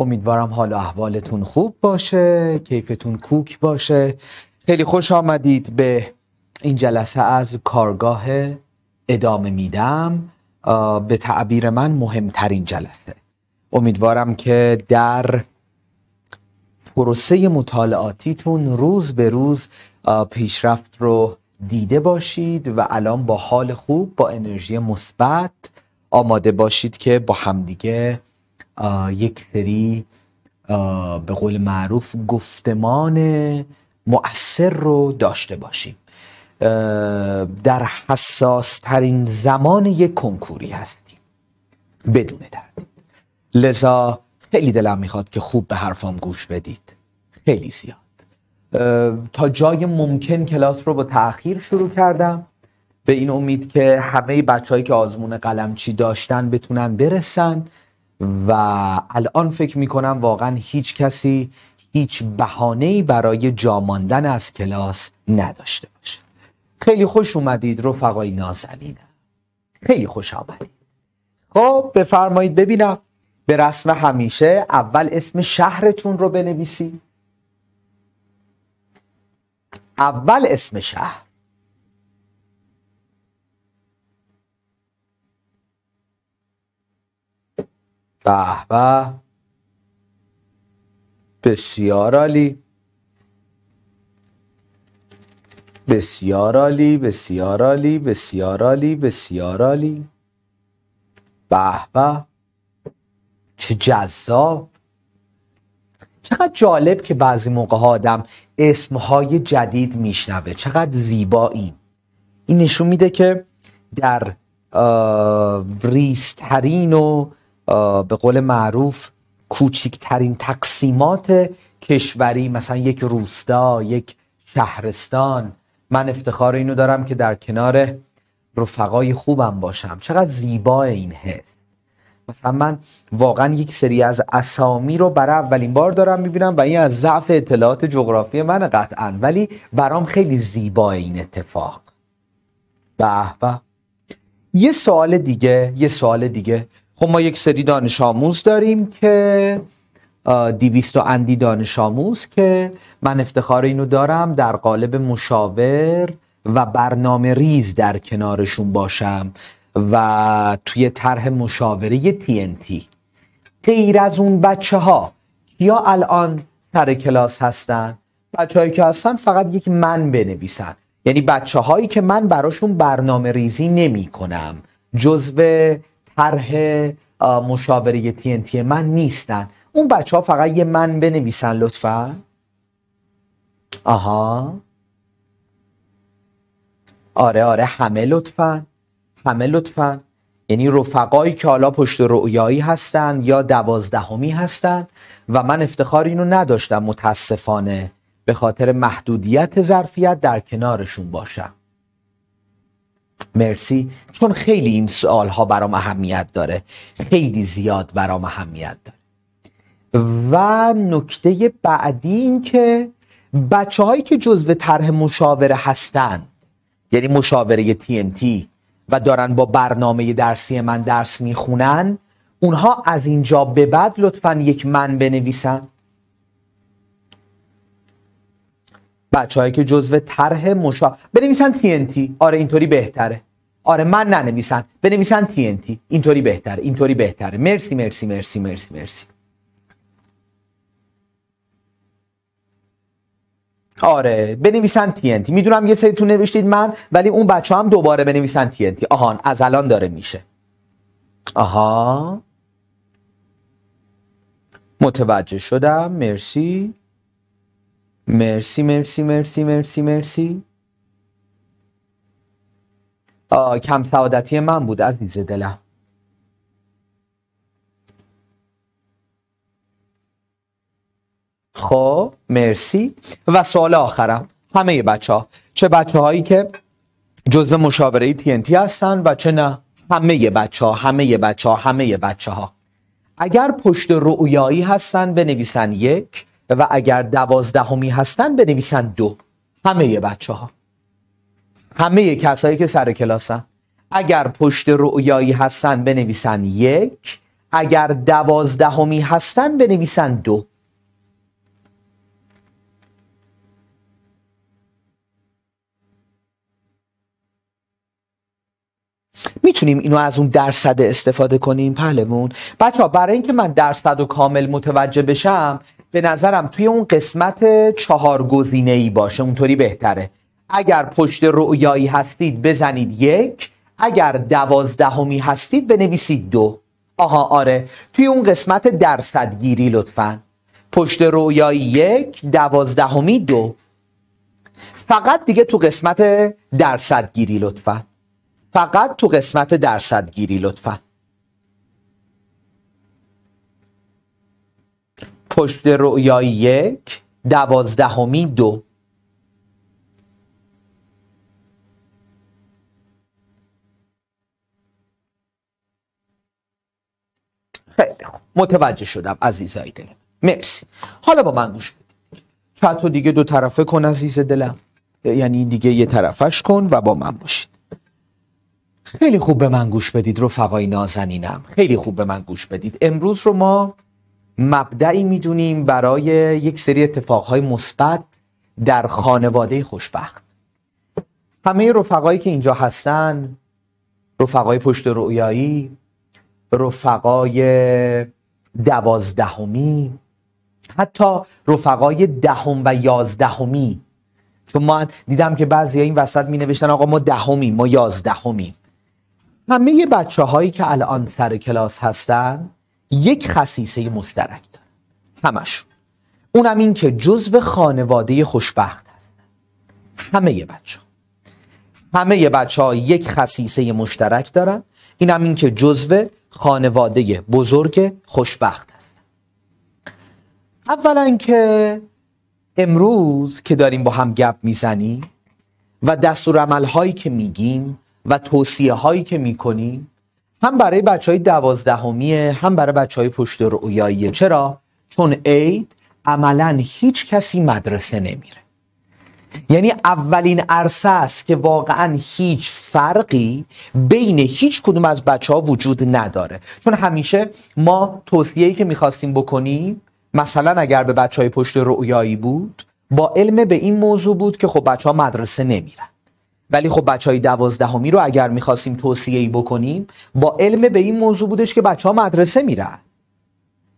امیدوارم حال احوالتون خوب باشه کیفتون کوک باشه. خیلی خوش آمدید به این جلسه از کارگاه ادامه میدم. به تعبیر من مهمترین جلسه. امیدوارم که در پروسه مطالعاتیتون روز به روز پیشرفت رو دیده باشید و الان با حال خوب با انرژی مثبت آماده باشید که با همدیگه یک سری به قول معروف گفتمان مؤثر رو داشته باشیم. در حساس ترین زمان یک کنکوری هستیم. بدون تردید. لذا خیلی دلم می‌خواد که خوب به حرفام گوش بدید. خیلی زیاد. تا جای ممکن کلاس رو با تاخیر شروع کردم. به این امید که همه بچههایی که آزمون قلمچی داشتن بتونن برسن. و الان فکر می‌کنم واقعا هیچ کسی هیچ بهانه‌ای برای جاماندن از کلاس نداشته باشه. خیلی خوش اومدید رفقای نازنینم خیلی خوش آمدید. خب بفرمایید ببینم. به رسم همیشه اول اسم شهرتون رو بنویسید. اول اسم شهر. به بسیار عالی. بسیار عالی بسیار عالی بسیار عالی بسیار عالی. به به. چه جذاب. چقدر جالب که بعضی موقع آدم اسمهای جدید میشنوه. چقدر زیبایی. این نشون میده که در ریسترین و به قول معروف کوچکترین تقسیمات کشوری مثلا یک روستا یک شهرستان. من افتخار اینو دارم که در کنار رفقای خوبم باشم. چقدر زیبا این حس. مثلا من واقعا یک سری از اسامی رو برای اولین بار دارم می‌بینم و این از ضعف اطلاعات جغرافی من قطعا. ولی برام خیلی زیبا این اتفاق. به به. یه سوال دیگه یه سوال دیگه. خب ما یک سری دانش آموز داریم که دیویست و اندی دانش آموز که من افتخار اینو دارم در قالب مشاور و برنامه ریز در کنارشون باشم و توی طرح مشاوره TNT غیر از اون بچه ها یا الان سر کلاس هستن؟ بچه که هستن فقط یک من بنویسن. یعنی بچه هایی که من براشون برنامه ریزی نمی کنم جزو طرح مشاوره TNT من نیستن. اون بچه ها فقط یه من بنویسن لطفا. آها. آره آره همه لطفا. همه لطفا. یعنی رفقایی که حالا پشت رؤیایی هستن یا دوازدهمی هستن و من افتخار اینو نداشتم متاسفانه. به خاطر محدودیت ظرفیت در کنارشون باشم. مرسی. چون خیلی این سوال ها برام اهمیت داره. خیلی زیاد برام اهمیت داره. و نکته بعدی این که بچه هایی که جزو طرح مشاوره هستند یعنی مشاوره TNT و دارن با برنامه درسی من درس می‌خونن اونها از اینجا به بعد لطفا یک من بنویسن. بچه که جزو طرح مشا بنویسن TNT آره اینطوری بهتره. آره من ننویسن بنویسن TNT اینطوری بهتره اینطوری بهتره. مرسی مرسی مرسی مرسی مرسی. آره بنویسن TNT می‌دونم یه سریتون نوشتید من ولی اون بچه هم دوباره بنویسن TNT آهان از الان داره میشه. آها. متوجه شدم. مرسی. مرسی مرسی مرسی مرسی مرسی. آه کم سعادتی من بود عزیز دلم. خب مرسی. و سوال آخرم. همه بچه ها چه بچه هایی که جزو مشاوره TNT هستن و چه نه. همه بچه ها همه بچه ها همه بچه ها اگر پشت رؤیایی هستن بنویسن یک. و اگر دوازدهمی هستن بنویسن دو. همه بچه ها همه کسایی که سر کلاسن. اگر پشت رؤیایی هستن بنویسن یک. اگر دوازدهمی هستن بنویسن دو. می‌تونیم اینو از اون درصد استفاده کنیم؟ پهلمون بچه ها برای اینکه من درصد و کامل متوجه بشم به نظرم توی اون قسمت چهار گزینه ای باشه اونطوری بهتره. اگر پشت رؤیایی هستید بزنید یک اگر دوازدهمی هستید بنویسید دو. آها آره. توی اون قسمت درصد گیری لطفا. پشت رویایی یک دوازدهمی دو. فقط دیگه تو قسمت درصد گیری لطفا. فقط تو قسمت درصد گیری لطفا. پشت رویایی یک دوازدهمی دو. خیلی خوب. متوجه شدم عزیزای دلم مرسی. حالا با من گوش بدید. چطور دیگه دو طرفه کن عزیز دلم. یعنی دیگه یه طرفش کن و با من باشید. خیلی خوب به من گوش بدید رفقای نازنینم. خیلی خوب به من گوش بدید. امروز رو ما مبدعی می‌دونیم برای یک سری اتفاقهای مثبت در خانواده خوشبخت. همه رفقایی که اینجا هستن رفقای پشت رویایی رفقای دوازدهمی حتی رفقای دهم و یازدهمی. چون من دیدم که بعضی این وسط می نوشتن آقا ما دهمیم ما یازدهمیم همه بچه هایی که الان سر کلاس هستن یک خصیصه مشترک دارن همشون. اونم این که جزو خانواده خوشبخت هستن همه بچه. همه بچه ها یک خصیصه مشترک دارن. اینم این که جزو خانواده بزرگ خوشبخت هستن اولا که امروز که داریم با هم گپ می‌زنیم و دستور هایی که میگیم و توصیه هایی که می‌کنیم هم برای بچه های دوازدهمیه هم برای بچه های پشت رویاییه چرا؟ چون عید عملا هیچ کسی مدرسه نمیره. یعنی اولین عرصه است که واقعا هیچ فرقی بین هیچ کدوم از بچه ها وجود نداره. چون همیشه ما توصیه‌ای که می‌خواستیم بکنیم مثلا اگر به بچه های پشت رؤیایی بود با علم به این موضوع بود که خب بچه ها مدرسه نمیرن. ولی خب بچه های دوازدهمی رو اگر می‌خواستیم توصیه‌ای بکنیم با علم به این موضوع بودش که بچه ها مدرسه میرن.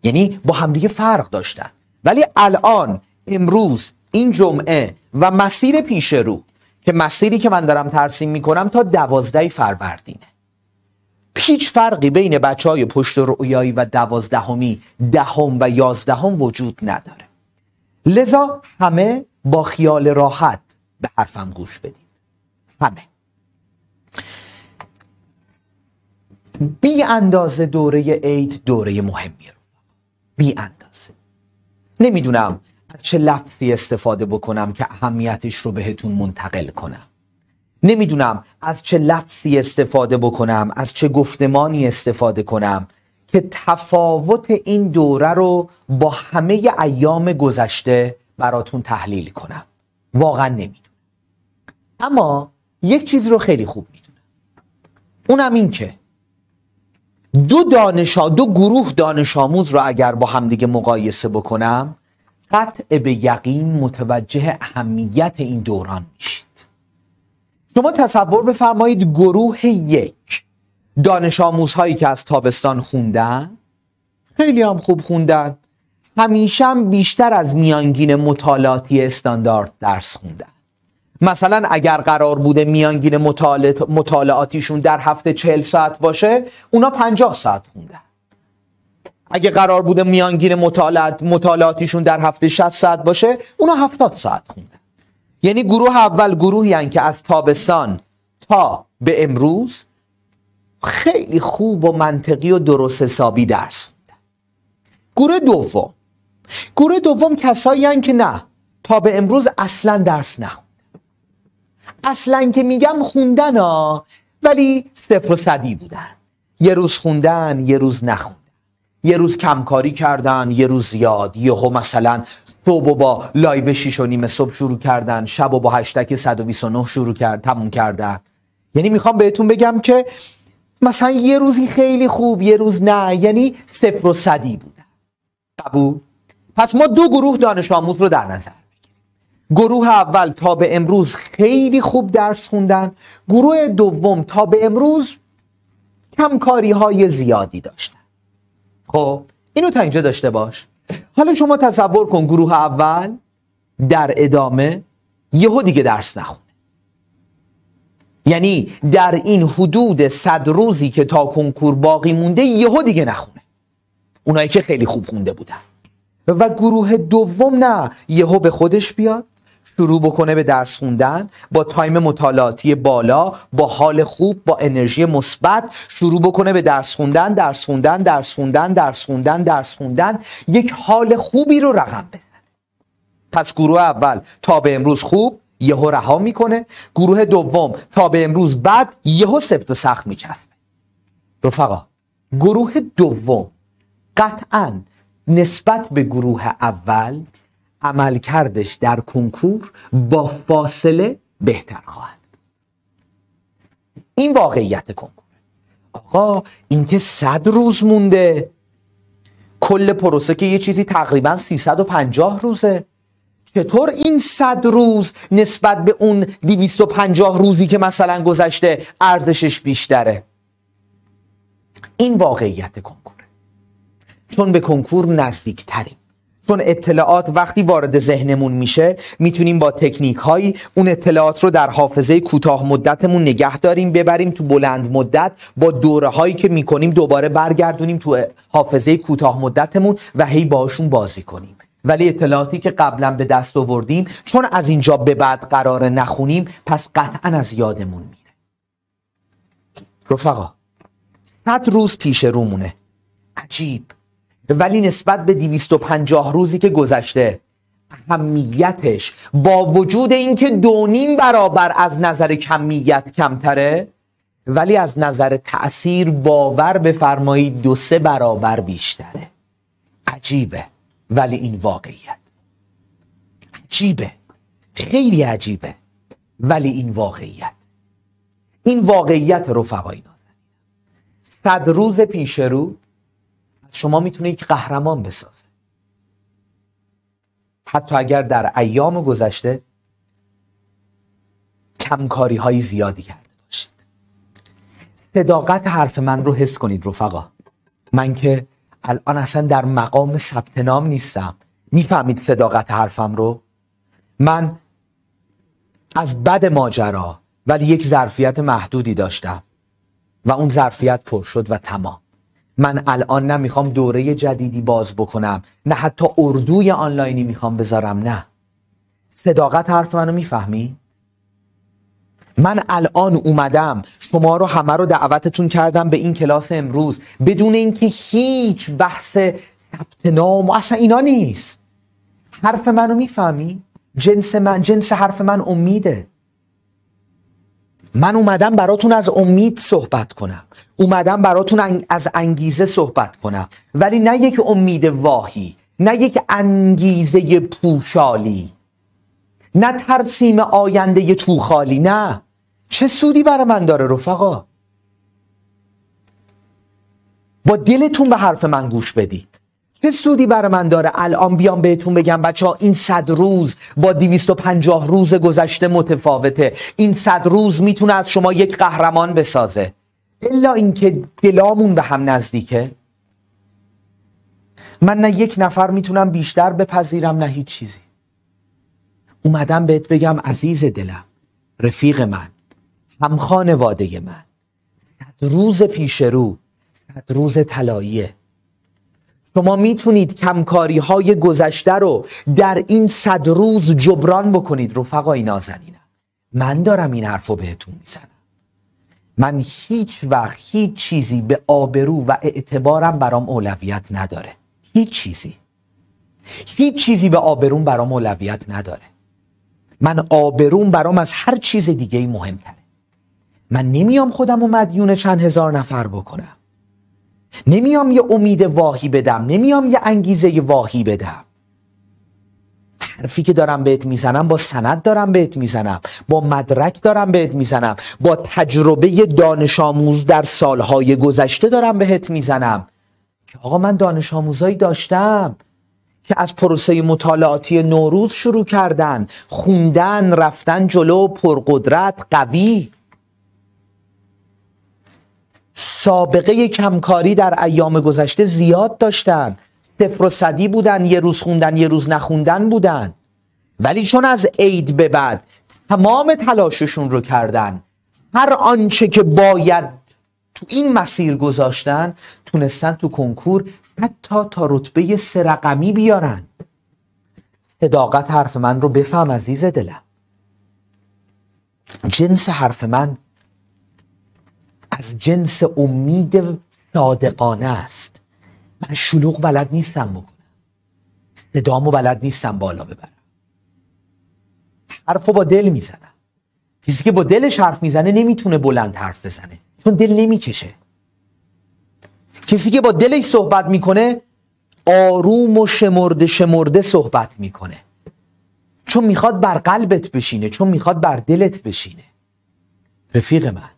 یعنی با همدیگه فرق داشتن. ولی الان امروز این جمعه و مسیر پیش رو که مسیری که من دارم ترسیم می‌کنم تا دوازده فروردینه. پیچ فرقی بین بچه های پشت رؤیایی و دوازدهمی دهم و یازدهم وجود نداره. لذا همه با خیال راحت به حرفم گوش بدید همه. بی اندازه دوره عید دوره مهمیه بی اندازه نمی‌دونم از چه لفظی استفاده بکنم که اهمیتش رو بهتون منتقل کنم. نمی‌دونم از چه لفظی استفاده بکنم از چه گفتمانی استفاده کنم که تفاوت این دوره رو با همه ایام گذشته براتون تحلیل کنم. واقعا نمی‌دونم. اما یک چیز رو خیلی خوب می‌دونم اونم این که دو دانش دو گروه دانش آموز رو اگر با همدیگه مقایسه بکنم قطع به یقین متوجه اهمیت این دوران میشید. شما تصور بفرمایید گروه یک دانش آموزهایی که از تابستان خوندن خیلی هم خوب خوندن همیشه هم بیشتر از میانگین مطالعاتی استاندارد درس خوندن. مثلا اگر قرار بوده میانگین مطالعاتیشون در هفته چهل ساعت باشه اونا پنجاه ساعت خوندن. اگه قرار بوده میانگین مطالعات مطالعاتیشون در هفته 60 ساعت باشه اونا 70 ساعت خوندن. یعنی گروه اول گروهی هن که از تابستان تا به امروز خیلی خوب و منطقی و درست حسابی درس خوندن. گروه دوم. گروه دوم کسایی هن که نه تا به امروز اصلا درس نخوندن. اصلا که میگم خوندن ها ولی صفر و صدی بودن. یه روز خوندن یه روز نخوندن. یه روز کمکاری کردن یه روز زیاد. یهو مثلا صبح و با live 6 و نیم صبح شروع کردن شب و با هشتگ 129 شروع کرد تموم کردن. یعنی می‌خوام بهتون بگم که مثلا یه روزی خیلی خوب یه روز نه یعنی صفر و صدی بودن. قبول؟ پس ما دو گروه دانش آموز رو در نظر گروه اول تا به امروز خیلی خوب درس خوندن. گروه دوم تا به امروز کمکاری های زیادی داشتن. خب اینو تا اینجا داشته باش. حالا شما تصور کن گروه اول در ادامه یهو دیگه درس نخونه. یعنی در این حدود صد روزی که تا کنکور باقی مونده یهو دیگه نخونه. اونایی که خیلی خوب خونده بودن. و گروه دوم نه یهو به خودش بیاد. شروع بکنه به درس خوندن با تایم مطالعاتی بالا با حال خوب با انرژی مثبت شروع بکنه به درس خوندن درس خوندن درس خوندن درس خوندن درس خوندن. یک حال خوبی رو رقم بزنه. پس گروه اول تا به امروز خوب یهو رها می‌کنه. گروه دوم تا به امروز بعد یهو سفت و سخت میچسبه رفقا گروه دوم قطعا نسبت به گروه اول عملکردش در کنکور با فاصله بهتر خواهد این واقعیت کنکور. آقا اینکه صد روز مونده. کل پروسه که یه چیزی تقریبا 350 روزه. چطور این صد روز نسبت به اون 250 روزی که مثلا گذشته ارزشش بیشتره؟ این واقعیت کنکوره. چون به کنکور نزدیک تریم چون اطلاعات وقتی وارد ذهنمون میشه می‌تونیم با تکنیک هایی اون اطلاعات رو در حافظه کوتاه مدتمون نگه داریم ببریم تو بلند مدت با دوره هایی که می‌کنیم دوباره برگردونیم تو حافظه کوتاه مدتمون و هی باشون بازی کنیم. ولی اطلاعاتی که قبلا به دست آوردیم چون از اینجا به بعد قرار نخونیم پس قطعا از یادمون میره. رفقا صد روز پیش رومونه. عجیب. ولی نسبت به 250 روزی که گذشته اهمیتش با وجود اینکه دونیم برابر از نظر کمیت کمتره ولی از نظر تأثیر باور بفرمایید دو سه برابر بیشتره. عجیبه ولی این واقعیت. عجیبه خیلی عجیبه ولی این واقعیت. این واقعیت رفقای نازنین. صد روز پیش رو شما می‌تونه یک قهرمان بسازه. حتی اگر در ایام گذشته کمکاری های زیادی کرده باشید. صداقت حرف من رو حس کنید رفقا. من که الان اصلا در مقام ثبت نام نیستم. می‌فهمید صداقت حرفم رو؟ من از بد ماجرا ولی یک ظرفیت محدودی داشتم. و اون ظرفیت پر شد و تمام. من الان نمی‌خوام دوره جدیدی باز بکنم. نه حتی اردوی آنلاینی می‌خوام بذارم نه. صداقت حرف منو می‌فهمی؟ من الان اومدم شما رو همه رو دعوتتون کردم به این کلاس امروز. بدون اینکه هیچ بحث ثبت نام اصلا اینا نیست. حرف منو می‌فهمی؟ جنس من جنس حرف من امیده. من اومدم براتون از امید صحبت کنم. اومدم براتون از انگیزه صحبت کنم. ولی نه یک امید واهی نه یک انگیزه پوشالی نه ترسیم آینده تو خالی نه. چه سودی برای من داره رفقا؟ با دلتون به حرف من گوش بدید. چه سودی برای من داره؟ الان بیام بهتون بگم بچه ها این صد روز با 250 روز گذشته متفاوته. این صد روز می‌تونه از شما یک قهرمان بسازه. الا اینکه دلامون به هم نزدیکه. من نه یک نفر می‌تونم بیشتر بپذیرم نه هیچ چیزی. اومدم بهت بگم عزیز دلم رفیق من هم خانواده من. صد روز پیش رو صد روز طلاییه. شما می‌تونید کمکاری های گذشته رو در این صد روز جبران بکنید. رفقای نازنینم من دارم این حرف رو بهتون می‌زنم. من هیچ وقت هیچ چیزی به آبرو و اعتبارم برام اولویت نداره. هیچ چیزی. هیچ چیزی به آبروم برام اولویت نداره. من آبروم برام از هر چیز دیگه ای مهمتره. من نمیام خودم و مدیون چند هزار نفر بکنم. نمیام یه امید واهی بدم نمیام یه انگیزه واهی بدم. حرفی که دارم بهت می‌زنم با سند دارم بهت می‌زنم با مدرک دارم بهت می‌زنم با تجربه دانش آموز در سالهای گذشته دارم بهت می‌زنم. که آقا من دانش آموزایی داشتم که از پروسه مطالعاتی نوروز شروع کردن خوندن رفتن جلو پرقدرت قوی. سابقه کمکاری در ایام گذشته زیاد داشتن. صفر و صدی بودن یه روز خوندن یه روز نخوندن بودن. ولی چون از عید به بعد تمام تلاششون رو کردن هر آنچه که باید تو این مسیر گذاشتن تونستن تو کنکور حتی تا رتبه سرقمی بیارن. صداقت حرف من رو بفهم عزیز دلم. جنس حرف من از جنس امید صادقانه است. من شلوغ بلد نیستم بکنم. صدامو بلد نیستم بالا ببرم. حرفو با دل می‌زنم. کسی که با دلش حرف می‌زنه نمی‌تونه بلند حرف بزنه. چون دل نمی‌کشه. کسی که با دلش صحبت می‌کنه آروم و شمرده شمرده صحبت می‌کنه. چون می‌خواد بر قلبت بشینه چون می‌خواد بر دلت بشینه. رفیق من.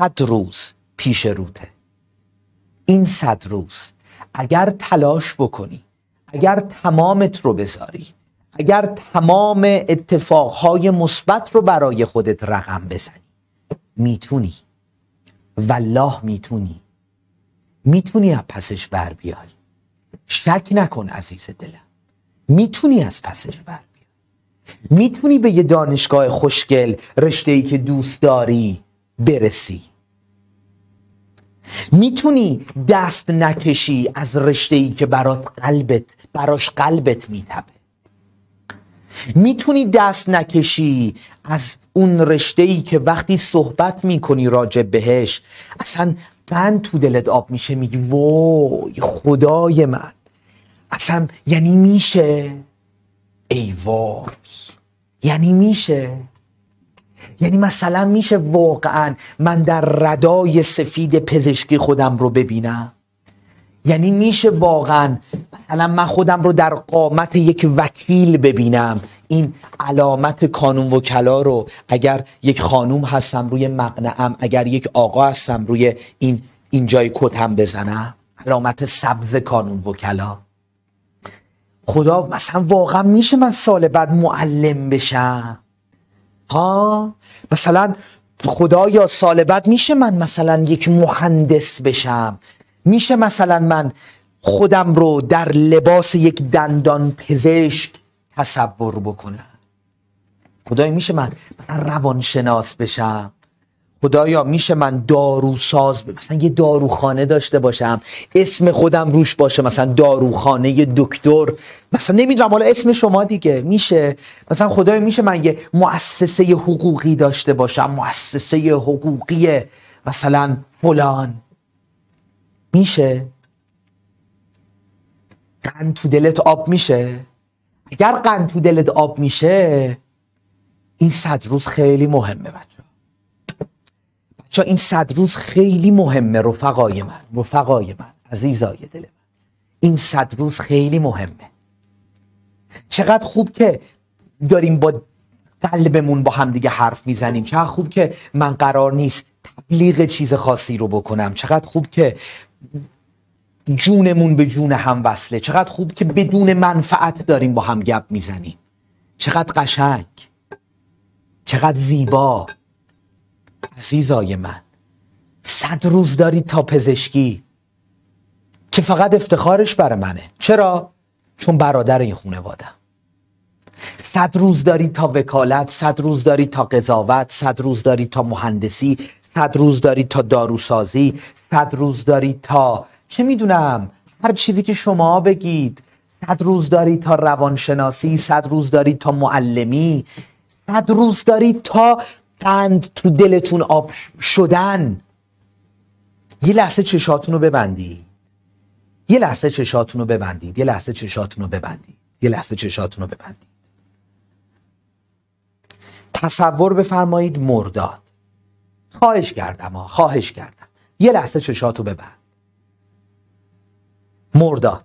صد روز پیش روته. این صد روز اگر تلاش بکنی اگر تمامت رو بذاری اگر تمام اتفاقهای مثبت رو برای خودت رقم بزنی می‌تونی. والله می‌تونی. می‌تونی از پسش بر بیای. شک نکن عزیز دلم. می‌تونی از پسش بر بیای. می‌تونی به یه دانشگاه خوشگل رشته ای که دوست داری برسی. می‌تونی دست نکشی از رشته ای که برات قلبت براش قلبت میتبه می‌تونی دست نکشی از اون رشته ای که وقتی صحبت می‌کنی راجع بهش اصلا قند تو دلت آب میشه میگی وای خدای من. اصلا یعنی میشه؟ ای وای. یعنی میشه؟ یعنی مثلا میشه واقعا من در ردای سفید پزشکی خودم رو ببینم. یعنی میشه واقعا مثلا من خودم رو در قامت یک وکیل ببینم. این علامت کانون وکلا رو اگر یک خانوم هستم روی مقنعم اگر یک آقا هستم روی این اینجای کتم بزنم. علامت سبز کانون وکلا. خدا مثلا واقعا میشه من سال بعد معلم بشم؟ ها مثلا خدایا سال بعد میشه من مثلا یک مهندس بشم؟ میشه مثلا من خودم رو در لباس یک دندان پزشک تصور بکنم؟ خدایا میشه من مثلا روانشناس بشم؟ خدایا میشه من داروساز مثلا یه داروخانه داشته باشم اسم خودم روش باشه مثلا داروخانه دکتر مثلا نمی‌دونم حالا اسم شما دیگه میشه؟ مثلا خدایا میشه من یه مؤسسه حقوقی داشته باشم مؤسسه حقوقی مثلا فلان. میشه؟ قند تو دلت آب میشه؟ اگر قند تو دلت آب میشه این صد روز خیلی مهمه بچه چون این صد روز خیلی مهمه رفقای من رفقای من عزیزای دل من. این صد روز خیلی مهمه. چقدر خوب که داریم با قلبمون با هم دیگه حرف می‌زنیم. چقدر خوب که من قرار نیست تبلیغ چیز خاصی رو بکنم. چقدر خوب که جونمون به جون هم وصله. چقدر خوب که بدون منفعت داریم با هم گپ می‌زنیم. چقدر قشنگ. چقدر زیبا. عزیزای من. صد روز دارید تا پزشکی. که فقط افتخارش برای منه. چرا؟ چون برادر این خونوادم صد روز دارید تا وکالت صد روز دارید تا قضاوت صد روز دارید تا مهندسی صد روز دارید تا داروسازی صد روز دارید تا چه می‌دونم؟ هر چیزی که شما بگید. صد روز دارید تا روانشناسی صد روز دارید تا معلمی صد روز دارید تا قند تو دلتون آب شدن. یه لحظه چشاتون رو ببندید. یه لحظه چشاتون رو ببندید. یه لحظه چشاتون رو ببندید. یه لحظه چشاتون رو ببندید. تصور بفرمایید مرداد. خواهش کردم ها خواهش کردم. یه لحظه چشاتو ببند. مرداد.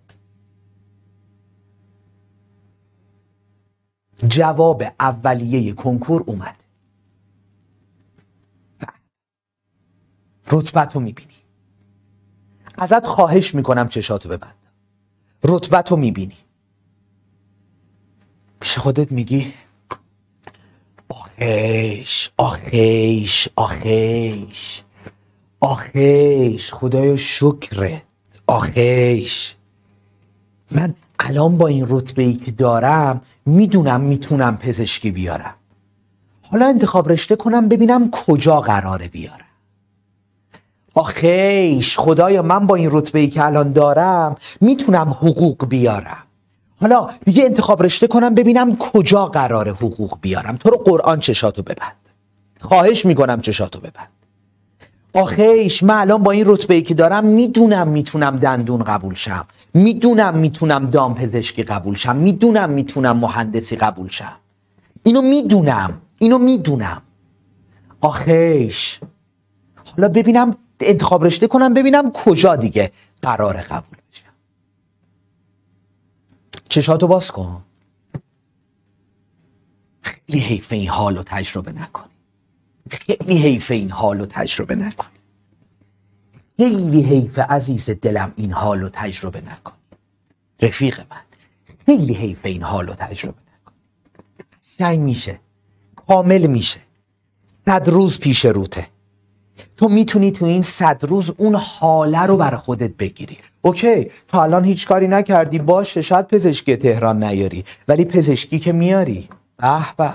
جواب اولیه کنکور اومد رتبت رو می‌بینی. ازت خواهش می‌کنم چشاتو ببند. رتبت رو می‌بینی. پیش خودت میگی آخیش آخیش آخیش. آخیش خدایا شکرت. آخیش. من الان با این رتبه ای که دارم می‌دونم می‌تونم پزشکی بیارم. حالا انتخاب رشته کنم ببینم کجا قراره بیارم. آخیش خدایا من با این رتبه ای که الان دارم می‌تونم حقوق بیارم. حالا دیگه انتخاب رشته کنم ببینم کجا قرار حقوق بیارم. تو رو قرآن چشاتو ببند. خواهش می‌کنم چشاتو ببند. آخیش من الان با این رتبه ای که دارم می‌دونم می‌تونم دندون قبول شم. می‌دونم می‌تونم دام پزشکی قبول شم. می‌دونم می‌تونم مهندسی قبول شم. اینو می‌دونم. اینو می‌دونم. آخیش حالا ببینم انتخاب رشته کنم ببینم کجا دیگه قرار قبول بشم. چشاتو باز کن. خیلی حیف این حال رو تجربه نکنی. خیلی حیف این حال رو تجربه نکنی. خیلی حیف عزیز دلم این حال رو تجربه نکنی. رفیق من خیلی حیف این حال رو تجربه نکنی. سعی میشه کامل میشه. صد روز پیش روته. تو می‌تونی تو این صد روز اون حاله رو برای خودت بگیری. اوکی؟ تو الان هیچ کاری نکردی باشه شاید پزشکی تهران نیاری ولی پزشکی که میاری؟ به به.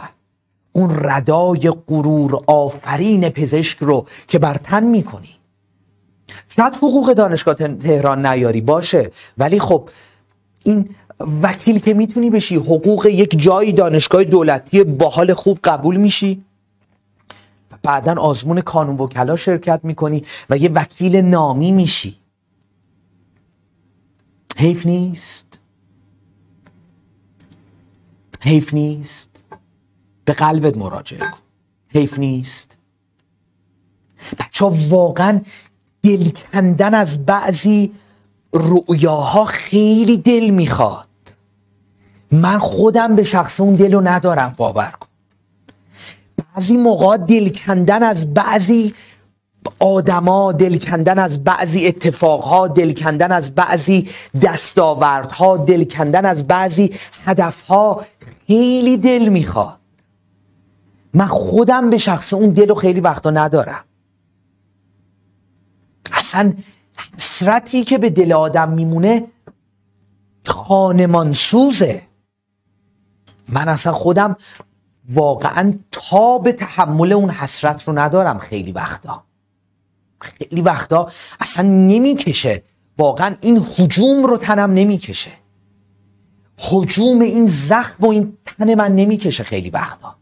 اون ردای غرور آفرین پزشک رو که بر تن می‌کنی. شاید حقوق دانشگاه تهران نیاری باشه. ولی خب این وکیل که می‌تونی بشی حقوق یک جایی دانشگاه دولتی باحال خوب قبول میشی؟ بعدا آزمون کانون وکلا شرکت می‌کنی و یه وکیل نامی میشی. حیف نیست. حیف نیست. به قلبت مراجعه کن. حیف نیست. بچه واقعا دل کندن از بعضی رؤیاها خیلی دل می‌خواد. من خودم به شخص اون دل رو ندارم باور کن. بعضی موقع دل کندن از بعضی آدما دل کندن از بعضی اتفاقها دل کندن از بعضی دستاوردها دل کندن از بعضی هدفها خیلی دل می‌خواد. من خودم به شخص اون دل رو خیلی وقتا ندارم. اصلا حسرتی که به دل آدم میمونه خانمانسوزه. من اصلا خودم واقعا تا به تحمل اون حسرت رو ندارم خیلی وقتا. خیلی وقتا اصلا نمی‌کشه. واقعا این حجوم رو تنم نمی‌کشه. حجوم این زخم و این تن من نمی‌کشه خیلی وقتا.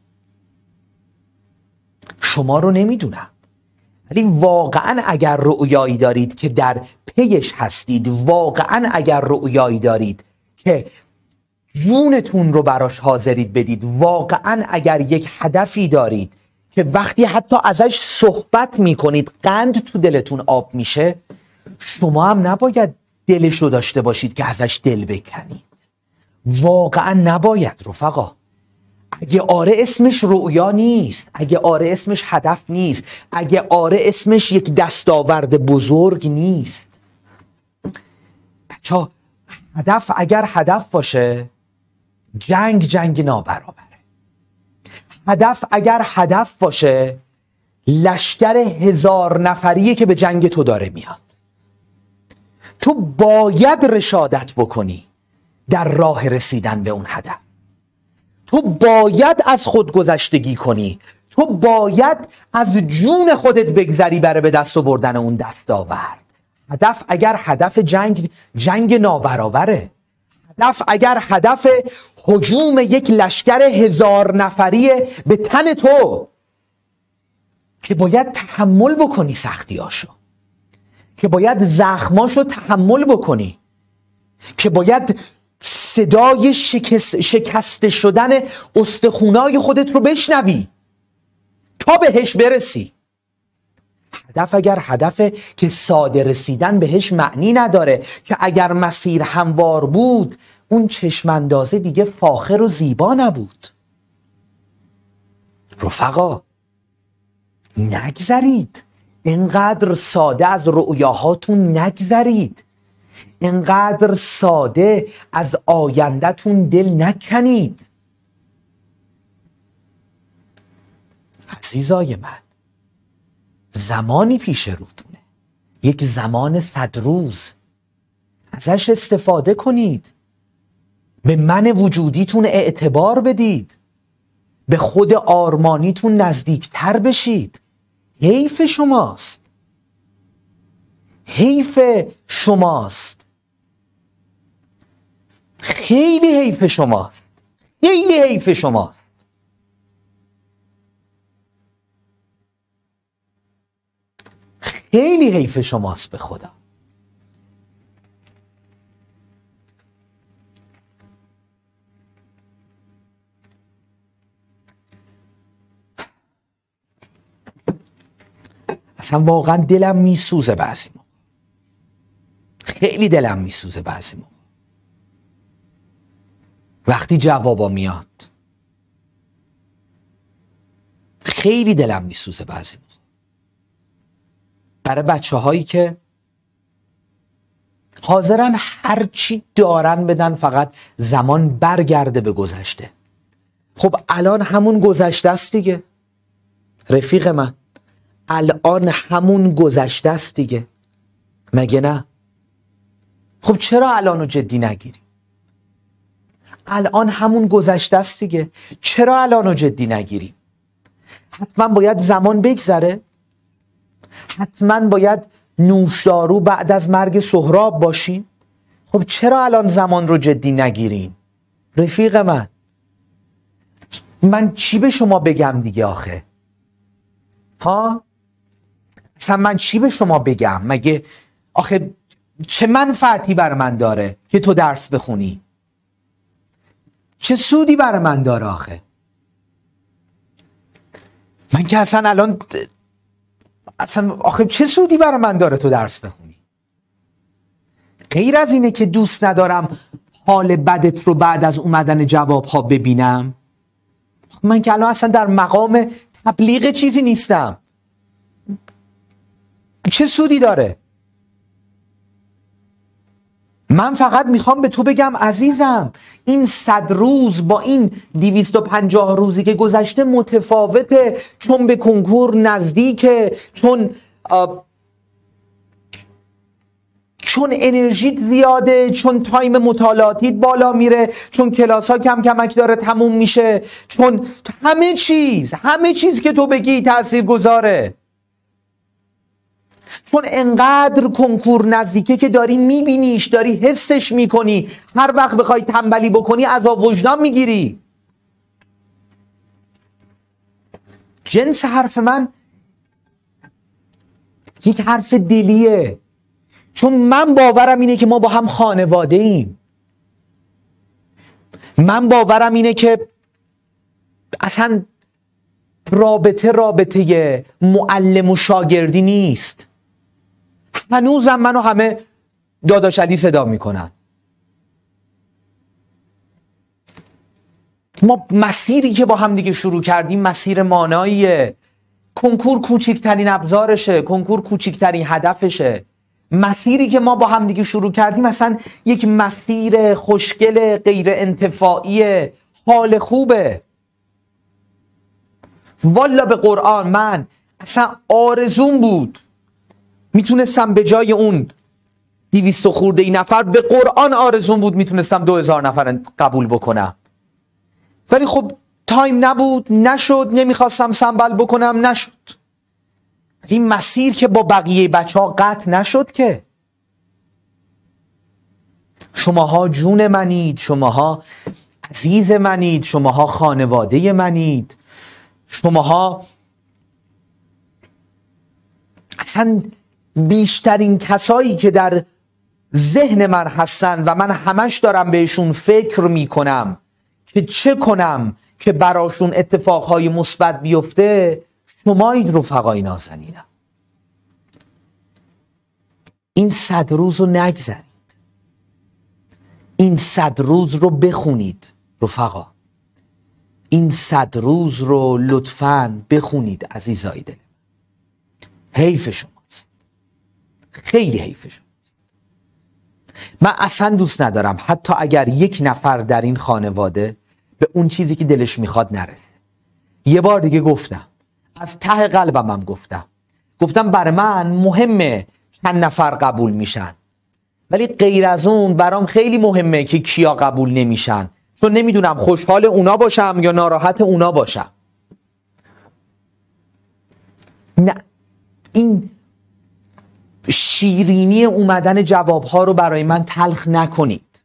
شما رو نمی‌دونم. ولی واقعا اگر رؤیایی دارید که در پیش هستید واقعا اگر رؤیایی دارید که جونتون رو براش حاضرید بدید. واقعا اگر یک هدفی دارید که وقتی حتی ازش صحبت می‌کنید قند تو دلتون آب میشه شما هم نباید دلش رو داشته باشید که ازش دل بکنید. واقعا نباید رفقا. اگه آره اسمش رؤیا نیست اگه آره اسمش هدف نیست اگه آره اسمش یک دستاورد بزرگ نیست. بچه هدف اگر هدف باشه جنگ جنگ نابرابره. هدف اگر هدف باشه لشکر هزار نفریه که به جنگ تو داره میاد. تو باید رشادت بکنی در راه رسیدن به اون هدف. تو باید از خود گذشتگی کنی. تو باید از جون خودت بگذری برای به دست آوردن اون دستاورد. هدف اگر هدف جنگ جنگ نابرابره. هدف اگر هدف حجوم یک لشکر هزار نفری به تن تو که باید تحمل بکنی سختیاشو که باید زخماشو تحمل بکنی که باید صدای شکست, شکست شدن استخونای خودت رو بشنوی تا بهش برسی. هدف اگر هدف که ساده رسیدن بهش معنی نداره که اگر مسیر هموار بود اون چشماندازه دیگه فاخر و زیبا نبود. رفقا نگذرید. اینقدر ساده از رؤیاهاتون نگذرید. اینقدر ساده از آیندهتون دل نکنید. عزیزای من زمانی پیش روتونه. یک زمان صد روز. ازش استفاده کنید. به من وجودیتون اعتبار بدید. به خود آرمانیتون نزدیکتر بشید. حیف شماست. حیف شماست. خیلی حیف شماست. خیلی حیف شماست. خیلی حیف شماست به خدا. اصلا واقعا دلم میسوزه بعضی موقع. خیلی دلم میسوزه بعضی موقع. وقتی جوابا میاد خیلی دلم میسوزه بعضی موقع. برای بچه هایی که حاضرن هرچی دارن بدن فقط زمان برگرده به گذشته. خب الان همون گذشته است دیگه. رفیق من الان همون گذشته است دیگه. مگه نه؟ خب چرا الان رو جدی نگیری؟ الان همون گذشته است دیگه. چرا الان رو جدی نگیری؟ حتما باید زمان بگذره. حتما باید نوشدارو بعد از مرگ سهراب باشیم. خب چرا الان زمان رو جدی نگیریم رفیق من. من چی به شما بگم دیگه آخه؟ ها؟ اصلا من چی به شما بگم؟ مگه آخه چه منفعتی بر من داره که تو درس بخونی؟ چه سودی بر من داره آخه؟ من که اصلا الان اصلا آخه چه سودی برای من داره تو درس بخونی؟ غیر از اینه که دوست ندارم حال بدت رو بعد از اومدن جواب ها ببینم من که الان اصلا در مقام تبلیغ چیزی نیستم. چه سودی داره؟ من فقط می‌خوام به تو بگم عزیزم این صد روز با این دیویست و پنجاه روزی که گذشته متفاوته چون به کنکور نزدیکه چون چون انرژیت زیاده چون تایم مطالعاتیت بالا میره چون کلاس ها کم کمک داره تموم میشه چون همه چیز همه چیز که تو بگی تأثیر گذاره چون انقدر کنکور نزدیکه که داری میبینیش داری حسش می‌کنی. هر وقت بخوای تنبلی بکنی از وجدان می‌گیری. جنس حرف من یک حرف دلیه. چون من باورم اینه که ما با هم خانواده ایم. من باورم اینه که اصلا رابطه رابطه معلم و شاگردی نیست. هنوزم منو همه داداش علی صدا می‌کنن. ما مسیری که با هم دیگه شروع کردیم مسیر ماناییه. کنکور کوچکترین ابزارشه کنکور کوچکترین هدفشه. مسیری که ما با هم دیگه شروع کردیم اصلا یک مسیر خوشگل غیر انتفاعی حال خوبه. والا به قرآن من اصلا آرزون بود. می‌تونستم به جای اون دیویست خورده ای نفر به قرآن آرزون بود می‌تونستم دو هزار نفر قبول بکنم. ولی خب تایم نبود نشد نمی‌خواستم سنبل بکنم نشد. این مسیر که با بقیه بچه ها قطع نشد که. شماها جون منید شماها عزیز منید شماها خانواده منید شماها اصلا بیشترین کسایی که در ذهن من هستن و من همش دارم بهشون فکر می‌کنم که چه کنم که براشون اتفاقهای مثبت بیفته شمایید رفقای نازنینم. این صد روز رو نگذرید. این صد روز رو بخونید رفقا. این صد روز رو لطفا بخونید عزیزای دل. حیف شماست خیلی حیف شماست من اصلا دوست ندارم حتی اگر یک نفر در این خانواده به اون چیزی که دلش می‌خواد نرسه. یه بار دیگه گفتم از ته قلبم هم گفتم. گفتم بر من مهمه چند نفر قبول میشن. ولی غیر از اون برام خیلی مهمه که کیا قبول نمیشن. چون نمی‌دونم خوشحال اونا باشم یا ناراحت اونا باشم. نه. این شیرینی اومدن جوابها رو برای من تلخ نکنید.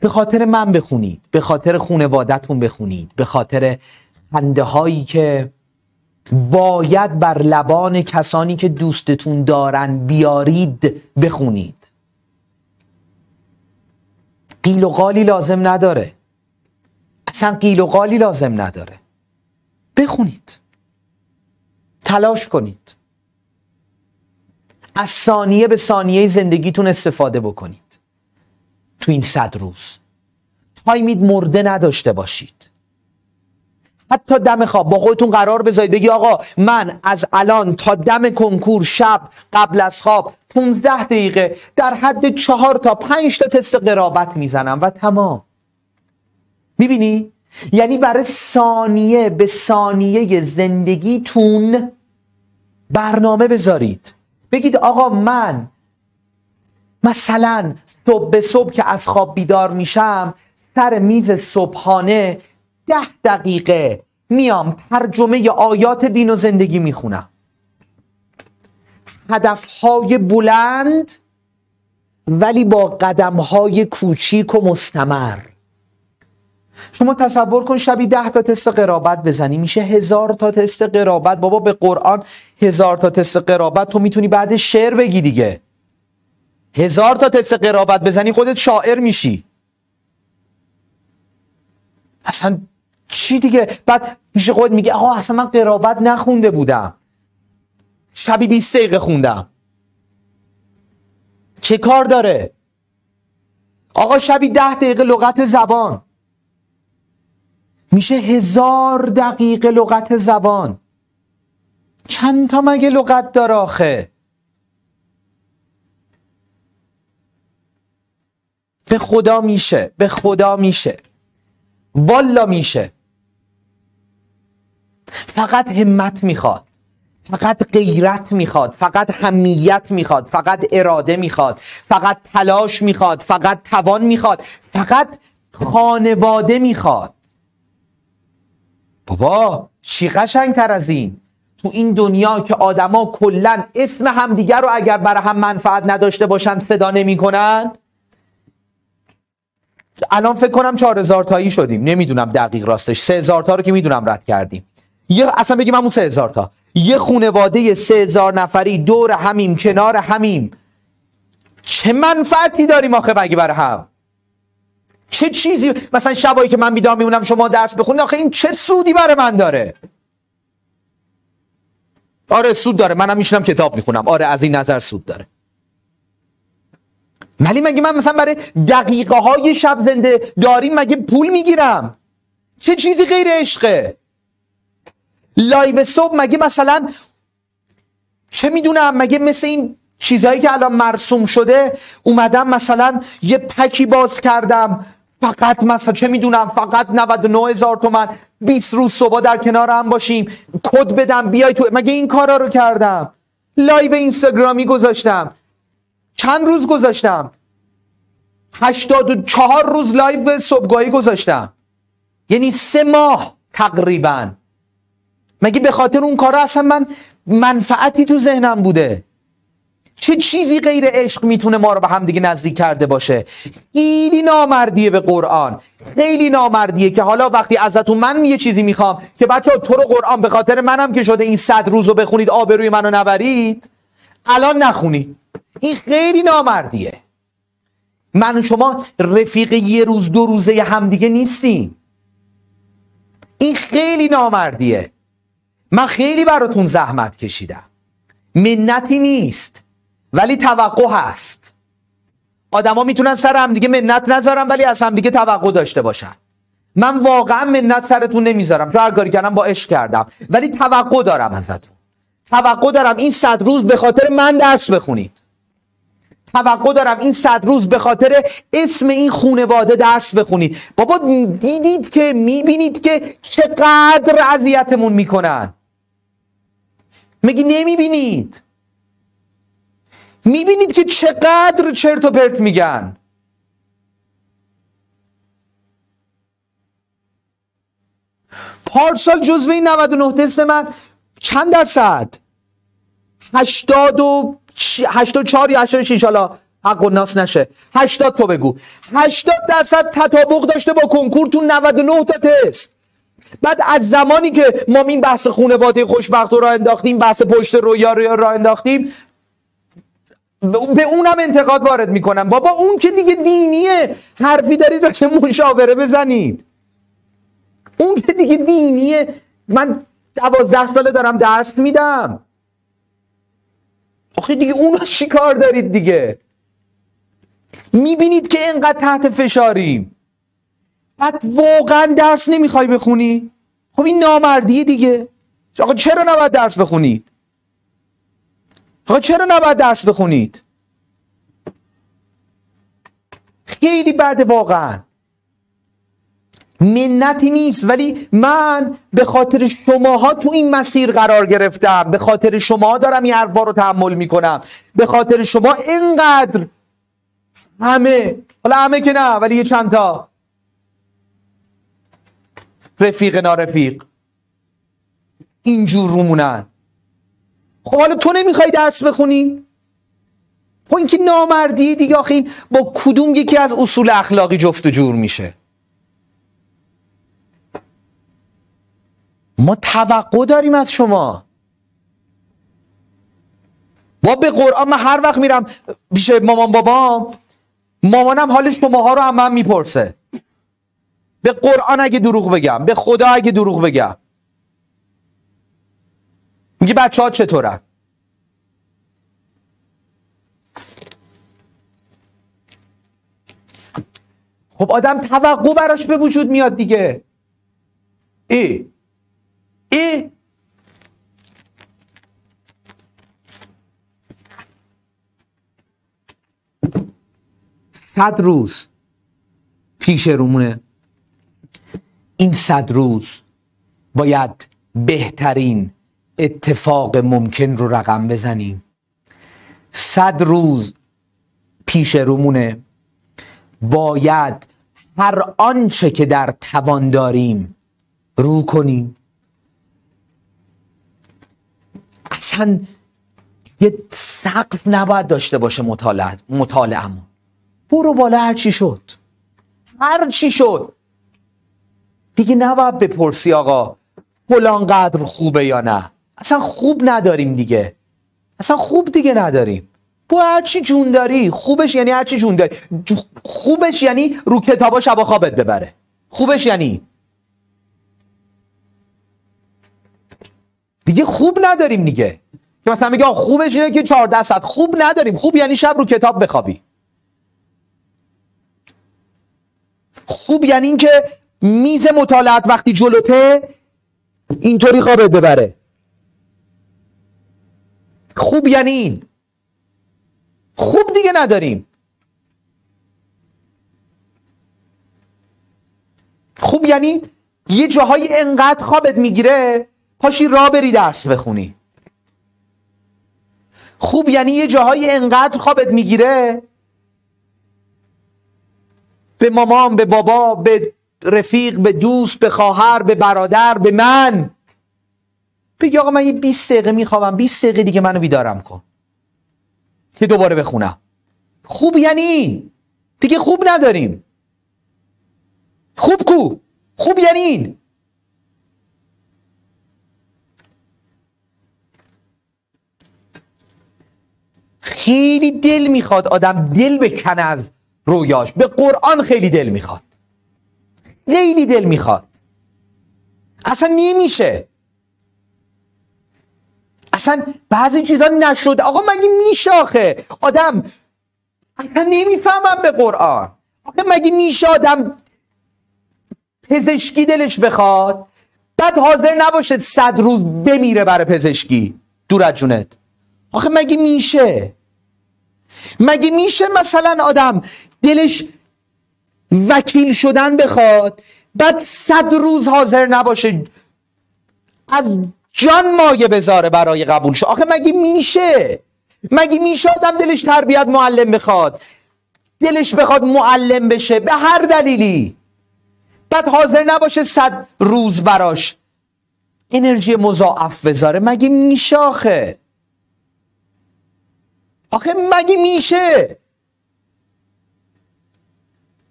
به خاطر من بخونید به خاطر خونوادتون بخونید به خاطر خنده هایی که باید بر لبان کسانی که دوستتون دارن بیارید بخونید. قیل و قالی لازم نداره. اصلا قیل و قالی لازم نداره. بخونید. تلاش کنید. از ثانیه به ثانیه زندگیتون استفاده بکنید. تو این صد روز. تایمید مرده نداشته باشید. حتی دم خواب. با خودتون قرار بذارید. بگی آقا من از الان تا دم کنکور شب قبل از خواب 15 دقیقه در حد چهار تا پنج تا تست قرابت می‌زنم و تمام. می‌بینی؟ یعنی برای ثانیه به ثانیه زندگیتون برنامه بذارید. بگید آقا من مثلا صبح به صبح که از خواب بیدار میشم سر میز صبحانه ده دقیقه میام ترجمه آیات دین و زندگی می‌خونم. هدفهای بلند ولی با قدمهای کوچیک و مستمر. شما تصور کن شبی ده تا تست قرابت بزنی. میشه هزار تا تست قرابت. بابا به قرآن هزار تا تست قرابت. تو می‌تونی بعد شعر بگی دیگه. هزار تا تست قرابت بزنی خودت شاعر میشی. اصلا چی دیگه؟ بعد میشه خود میگه آقا اصلا من قرابت نخونده بودم. شبی 20 دقیقه خوندم. چه کار داره؟ آقا شبی ده دقیقه لغت زبان. میشه هزار دقیقه لغت زبان. چند تا مگه لغت داره آخه؟ به خدا میشه به خدا میشه. والا میشه. فقط همت می‌خواد. فقط غیرت می‌خواد. فقط همیت می‌خواد. فقط اراده می‌خواد. فقط تلاش می‌خواد. فقط توان می‌خواد. فقط خانواده می‌خواد. بابا چی قشنگ تر از این؟ تو این دنیا که آدما کلا اسم همدیگر رو اگر برای هم منفعت نداشته باشن صدا نمی‌کنن؟ الان فکر کنم 4000 تایی شدیم. نمی‌دونم دقیق راستش. 3000 تا رو که می‌دونم رد کردیم. یه اصلا بگیم همون 3000 تا. یه خونواده 3000 نفری دور همیم کنار همیم. چه منفعتی داریم آخه مگه برای هم؟ چه چیزی مثلا شبایی که من بیدار میمونم شما درس بخونید آخه این چه سودی برای من داره؟ آره سود داره. منم میشنم کتاب می‌خونم. آره از این نظر سود داره. ولی مگه من مثلا برای دقیقه های شب زنده داریم مگه پول می‌گیرم؟ چه چیزی غیر عشقه؟ لایو صبح مگه مثلا چه می‌دونم؟ مگه مثل این چیزهایی که الان مرسوم شده اومدم مثلا یه pack ی باز کردم. فقط مثلا چه می‌دونم فقط 99 هزار تومن 20 روز صبح در کنار هم باشیم. کد بدم بیای تو. مگه این کارا رو کردم؟ live اینستاگرامی گذاشتم. چند روز گذاشتم؟ 84 روز live به صبحگاهی گذاشتم. یعنی سه ماه تقریبا. مگه به خاطر اون کارا اصلا من منفعتی تو ذهنم بوده؟ چه چیزی غیر عشق می‌تونه ما رو به هم دیگه نزدیک کرده باشه؟ خیلی نامردیه به قرآن. خیلی نامردیه که حالا وقتی ازتون من یه چیزی می‌خوام که بچه تو رو قرآن به خاطر منم که شده این صد روز رو بخونید آبروی منو نبرید الان نخونید این خیلی نامردیه. من و شما رفیق یه روز دو روزه همدیگه نیستیم. این خیلی نامردیه. من خیلی براتون زحمت کشیدم. منتی نیست. ولی توقع هست. آدما می‌تونن سر همدیگه منت نذارن ولی از همدیگه توقع داشته باشن. من واقعا منت سرتون نمی‌ذارم. چون هر کاری کردم با عشق کردم. ولی توقع دارم ازتون. توقع دارم این صد روز به خاطر من درس بخونید. توقع دارم این صد روز به خاطر اسم این خونواده درس بخونید. بابا دیدید که می‌بینید که چقدر اذیتمون می‌کنن. مگه نمی‌بینید؟ می‌بینید که چقدر چرت و پرت میگن. پارسال جزوه این 99 تست من چند درصد؟ 80 و 84 یا 86 حالا حق و ناس نشه. 80 تو بگو. 80 درصد تطابق داشته با کنکور تو 99 تا تست. بعد از زمانی که ما این بحث خونواده خوشبخت رو را انداختیم بحث پشت رویا رو را انداختیم به اونم انتقاد وارد می‌کنم. بابا اون که دیگه دینیه. حرفی دارید راجع مشاوره بزنید. اون که دیگه دینیه. من دوازده ساله دارم درس میدم. آخه دیگه اون چی کار دارید دیگه؟ می‌بینید که انقدر تحت فشاریم. بعد واقعا درس نمی‌خوای بخونی؟ خب این نامردیه دیگه. آقا چرا نباید درس بخونید؟ آقا چرا نباید درس بخونید؟ خیلی بده واقعا. منتی نیست ولی من به خاطر شماها تو این مسیر قرار گرفتم. به خاطر شما دارم این حرفا رو تحمل می‌کنم. به خاطر شما اینقدر همه حالا همه که نه ولی یه چند تا. رفیق نارفیق. اینجور رومونن خب حالا تو نمی‌خوای درس بخونی؟ خب این که نامردیه دیگه آخه این با کدوم یکی از اصول اخلاقی جفت و جور میشه؟ ما توقع داریم از شما. با به قرآن من هر وقت میرم پیش مامان بابام مامانم حال شماها رو هم من می‌پرسه. به قرآن اگه دروغ بگم به خدا اگه دروغ بگم. میگه بچه ها چطورن؟ خب آدم توقع براش به وجود میاد دیگه. ای. ای. صد روز پیش رومونه. این صد روز باید بهترین اتفاق ممکن رو رقم بزنیم. صد روز پیش رومونه باید هر آنچه که در توان داریم رو کنیم. اصلا یه سقف نباید داشته باشه مطالعه مطالعهمون. برو بالا هر چی شد. هر چی شد. دیگه نباید بپرسی آقا فلان قدر خوبه یا نه؟ اصلا خوب نداریم دیگه. اصلا خوب دیگه نداریم. با هرچی جون داری خوبش یعنی هرچی جون داری. خوبش یعنی رو کتابا شبا خوابت ببره. خوبش یعنی. دیگه خوب نداریم دیگه. که مثلا میگه خوبش اینه که 14 ساعت خوب نداریم. خوب یعنی شب رو کتاب بخوابی. خوب یعنی اینکه میز مطالعات وقتی جلوته اینطوری خوابت ببره. خوب یعنی این. خوب دیگه نداریم. خوب یعنی یه جاهای انقدر خوابت می‌گیره پاشی را بری درس بخونی. خوب یعنی یه جاهای انقدر خوابت می‌گیره به مامان به بابا به رفیق به دوست به خواهر به برادر به من. بگی آقا من یه 20 دقیقه میخوابم 20 دقیقه دیگه منو بیدارم کن. که دوباره بخونم. خوب یعنی؟ دیگه خوب نداریم. خوب کو؟ خوب یعنی این؟ خیلی دل می‌خواد آدم دل بکنه از رویاش. به قرآن خیلی دل می‌خواد. خیلی دل می‌خواد. اصلا نمیشه. اصلا بعضی چیزا نشده آقا مگه میشه آدم اصلا نمی‌فهمم به قرآن. آقا مگه میشه آدم پزشکی دلش بخواد بعد حاضر نباشه صد روز بمیره برای پزشکی؟ دور از جونت. آخه مگه میشه؟ مگه میشه مثلا آدم دلش وکیل شدن بخواد بعد صد روز حاضر نباشه؟ از جان مایه بذاره برای قبول شد آخه مگه میشه؟ مگه میشه آدم دلش تربیت معلم بخواد؟ دلش بخواد معلم بشه به هر دلیلی. بعد حاضر نباشه صد روز براش انرژی مضاعف بذاره. مگه میشه آخه؟ آخه مگه میشه؟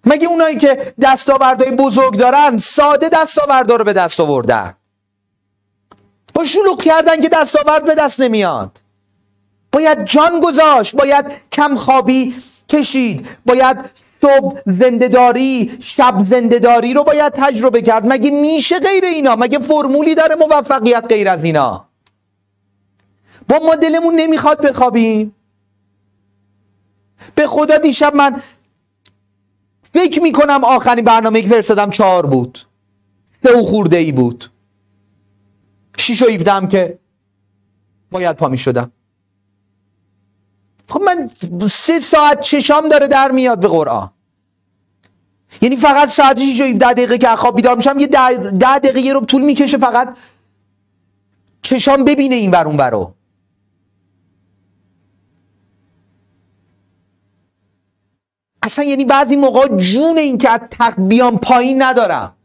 مگه اونایی که دستاوردهای بزرگ دارن ساده دستاوردها رو به دست آوردن؟ با شلوغ کردن که دستاورد به دست نمیاد. باید جان گذاشت باید کم خوابی کشید باید صبح زندهداری شب زندهداری رو باید تجربه کرد. مگه میشه غیر اینا؟ مگه فرمولی داره موفقیت غیر از اینا؟ با ما دلمون نمی‌خواد بخوابیم. به خدا دیشب من فکر می‌کنم آخرین برنامه که فرستادم چهار بود. سه و خورده ای بود. شیش و ایفدم که باید پا شدم خب من سه ساعت چشام داره در میاد به قرآن. یعنی فقط ساعت 6 و 17 دقیقه که خواب بیدار میشم یه ده, دقیقه رو طول می‌کشه فقط چشام ببینه این ور اون برو اصلا یعنی بعضی موقع جون این که از تخت بیام پایین ندارم.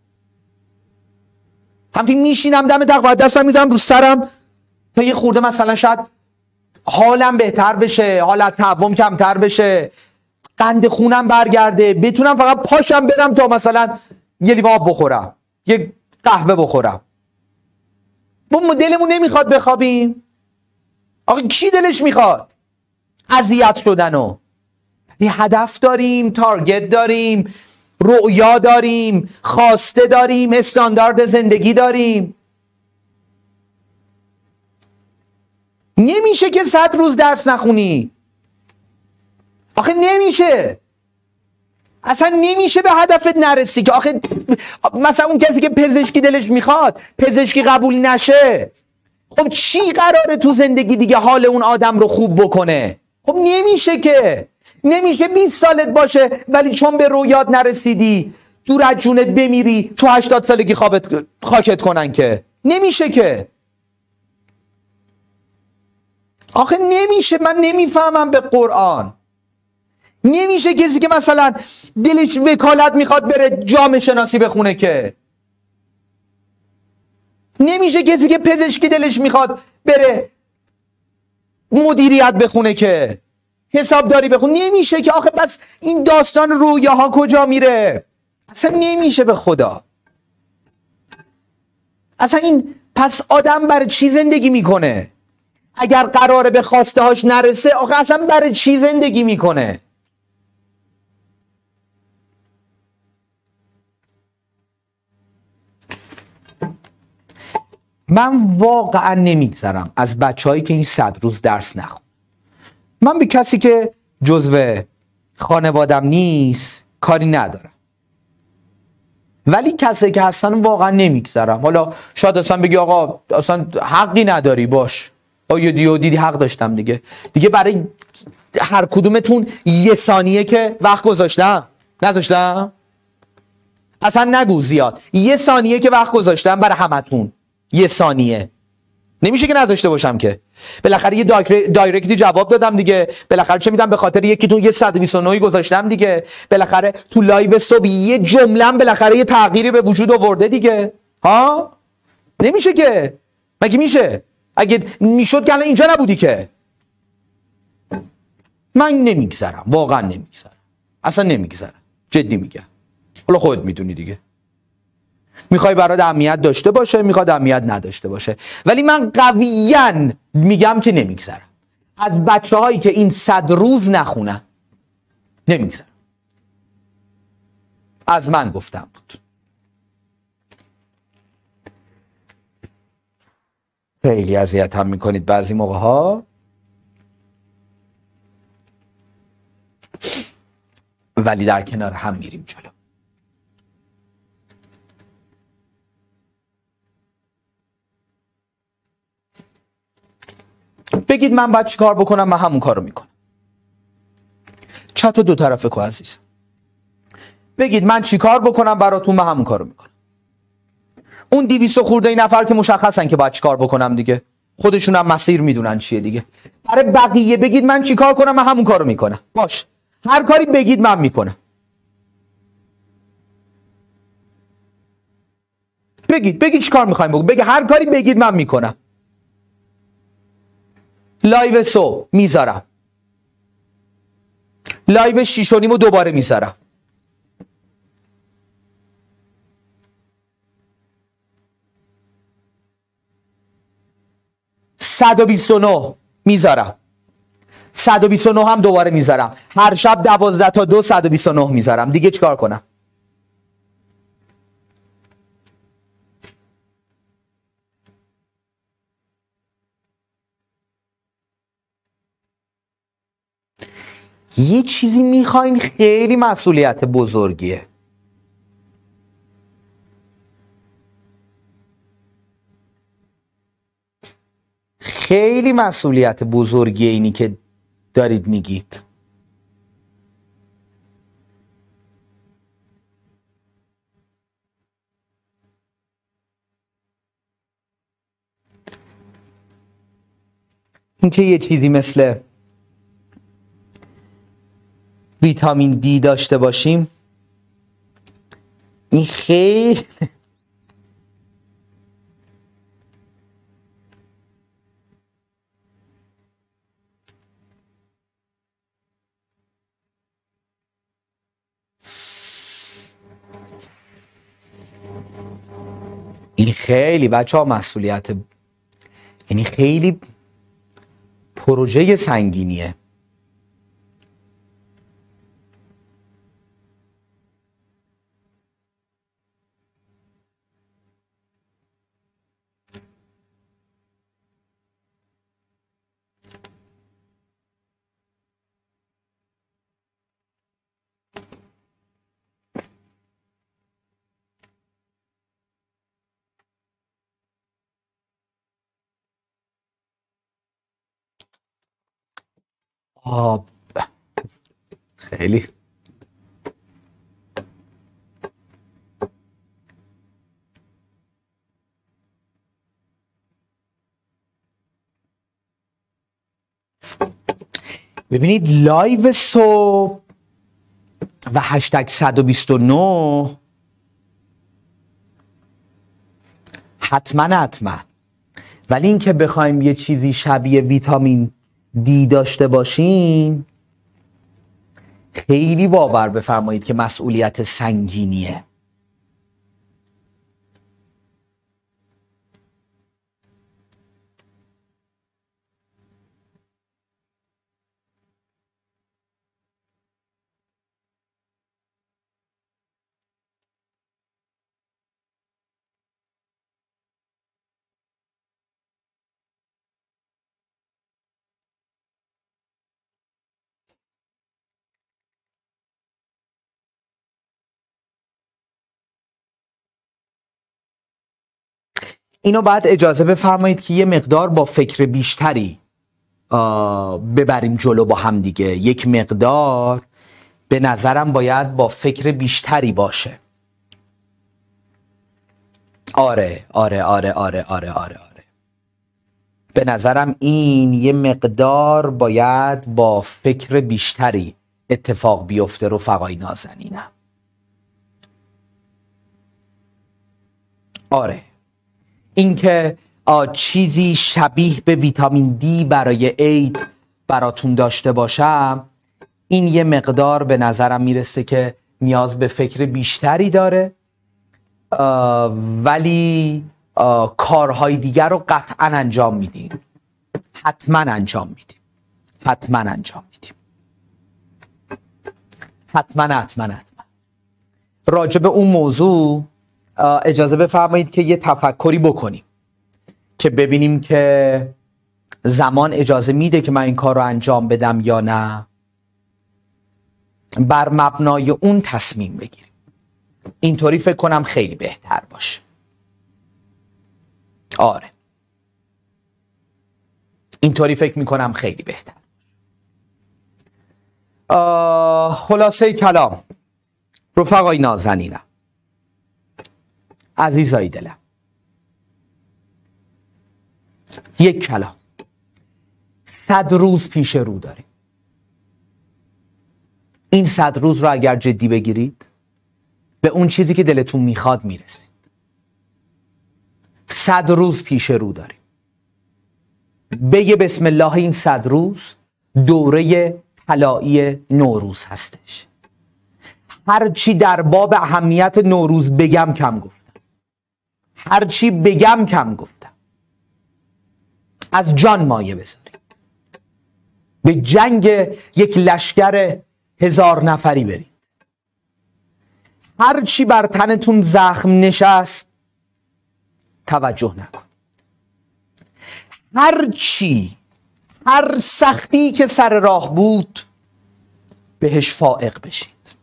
همینطوری میشینم دم تخت دستم می‌ذارم رو سرم. تا یه خورده مثلا شاید حالم بهتر بشه حالت تعوم کمتر بشه. قند خونم برگرده. بتونم فقط پاشم برم تا مثلا یه لیوان آب بخورم یه قهوه بخورم. ما دلمون نمی‌خواد بخوابیم. آقا کی دلش می‌خواد؟ اذیت شدن و. یه هدف داریم تارگت داریم. رؤیا داریم خواسته داریم استاندارد زندگی داریم. نمیشه که صد روز درس نخونی. آخه نمیشه. اصلا نمیشه به هدفت نرسی که آخه مثلا اون کسی که پزشکی دلش می‌خواد پزشکی قبول نشه. خب چی قراره تو زندگی دیگه حال اون آدم رو خوب بکنه؟ خب نمیشه که. نمیشه 20 سالت باشه ولی چون به رویات نرسیدی دور از جونت بمیری تو 80 سالگی خوابت خاکت کنن که. نمیشه که. آخه نمیشه من نمی‌فهمم به قرآن. نمیشه کسی که مثلا دلش وکالت می‌خواد بره جامعه شناسی بخونه که. نمیشه کسی که پزشکی دلش می‌خواد بره مدیریت بخونه که. حسابداری بخون. نمیشه که آخه بس این داستان رویاها کجا میره؟ اصلا نمیشه به خدا. اصلا این پس آدم برای چی زندگی می‌کنه؟ اگر قراره به خواسته هاش نرسه آخه اصلا برای چی زندگی می‌کنه؟ من واقعا نمیگذرم از بچههایی که این صد روز درس نخون من به کسی که جزو خانوادم نیست کاری ندارم. ولی کسی که هستن واقعا نمیگذرم. حالا شاید اصلا بگی آقا اصلا حقی نداری باش. آیا دیو دیدی حق داشتم دیگه. دیگه برای هر کدومتون یه ثانیه که وقت گذاشتم. نذاشتم؟ اصلا نگو زیاد. یه ثانیه که وقت گذاشتم برای همتون. یه ثانیه. نمیشه که نذاشته باشم که. بالاخره یه دایرکتی جواب دادم دیگه. بالاخره چه میدم به خاطر یکیتون یه 129 گذاشتم دیگه. بالاخره تو لایو صبح یه جمله بالاخره یه تغییری به وجود آورده دیگه. ها؟ نمیشه که. مگه میشه؟ اگه می‌شد که الان اینجا نبودی که. من نمیگذرم واقعا نمیگذرم. اصلا نمیگذرم. جدی میگم. حالا خودت می‌دونی دیگه. می‌خوای برات اهمیت داشته باشه می‌خواد اهمیت نداشته باشه. ولی من قویا میگم که نمیگذرم. از بچه هایی که این صد روز نخونن نمیگذرم. از من گفتم بود. خیلی اذیت هم می‌کنید بعضی موقع ها ولی در کنار هم میریم جلو. بگید من باید چیکار بکنم؟ من همون کارو می‌کنم. چت دو طرفه کو عزیز. بگید من چیکار بکنم براتون؟ من همون کارو می‌کنم. اون 200 خورده نفر که مشخصن که باید چیکار بکنم دیگه. خودشون هم مسیر می‌دونن چیه دیگه. برای بقیه بگید من چیکار کنم؟ من همون کارو می‌کنم. باش. هر کاری بگید من می‌کنم. بگید بگید چیکار می‌خوایم بگید بگید هر کاری بگید من می‌کنم. لایو سو می‌ذارم. live شیش و دوباره می‌ذارم. صد و بیست و نه می‌ذارم. 129 هم دوباره می‌ذارم. هر شب دوازده تا دو 129 می‌ذارم. دیگه چیکار کنم؟ یه چیزی می‌خواین خیلی مسئولیت بزرگیه. خیلی مسئولیت بزرگیه اینی که دارید میگید. اینکه یه چیزی مثل ویتامین دی داشته باشیم. این خیلی این خیلی بچه ها مسئولیت یعنی خیلی پروژه سنگینیه. آب. خیلی. ببینید لایو صبح و هشتگ 129 حتما حتما. ولی اینکه بخوایم یه چیزی شبیه ویتامین دی داشته باشیم خیلی باور بفرمایید که مسئولیت سنگینیه. اینو بعد اجازه بفرمایید که یه مقدار با فکر بیشتری ببریم جلو با هم دیگه. یک مقدار به نظرم باید با فکر بیشتری باشه. آره آره آره آره آره آره آره. به نظرم این یه مقدار باید با فکر بیشتری اتفاق بیفته رفقای نازنینم. آره. اینکه چیزی شبیه به ویتامین دی برای عید براتون داشته باشم این یه مقدار به نظرم می‌رسه که نیاز به فکر بیشتری داره ولی کارهای دیگر رو قطعا انجام میدیم. حتما انجام میدیم. حتما انجام میدیم. حتما حتما حتما. راجع به اون موضوع اجازه بفرمایید که یه تفکری بکنیم که ببینیم که زمان اجازه میده که من این کار رو انجام بدم یا نه. بر مبنای اون تصمیم بگیریم. اینطوری فکر کنم خیلی بهتر باشه. آره. اینطوری فکر می‌کنم خیلی بهتر. خلاصه کلام. رفقای نازنینم. عزیزای دلم. یک کلام. صد روز پیش رو داریم. این صد روز رو اگر جدی بگیرید به اون چیزی که دلتون می‌خواد می‌رسید. صد روز پیش رو داریم. بگه بسم الله این صد روز دوره طلایی نوروز هستش. هرچی در باب اهمیت نوروز بگم کم گفتم هرچی بگم کم گفتم. از جان مایه بذارید. به جنگ یک لشکر هزار نفری برید. هرچی بر تنتون زخم نشست توجه نکنید. هرچی هر سختی که سر راه بود بهش فائق بشید.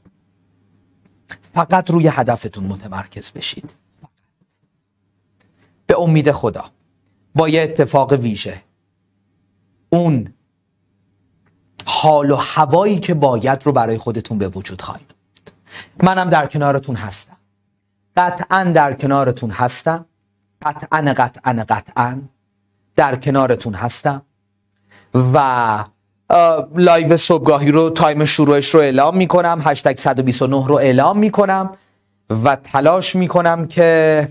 فقط روی هدفتون متمرکز بشید. به امید خدا با یه اتفاق ویژه. اون حال و هوایی که باید رو برای خودتون به وجود خواهید منم در کنارتون هستم. قطعا در کنارتون هستم. قطعا قطعا قطعا در کنارتون هستم. و live صبحگاهی رو time شروعش رو اعلام می‌کنم. هشتگ 129 رو اعلام می‌کنم. و تلاش می‌کنم که